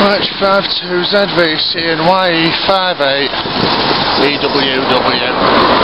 52 ZVC and YE58 EWW.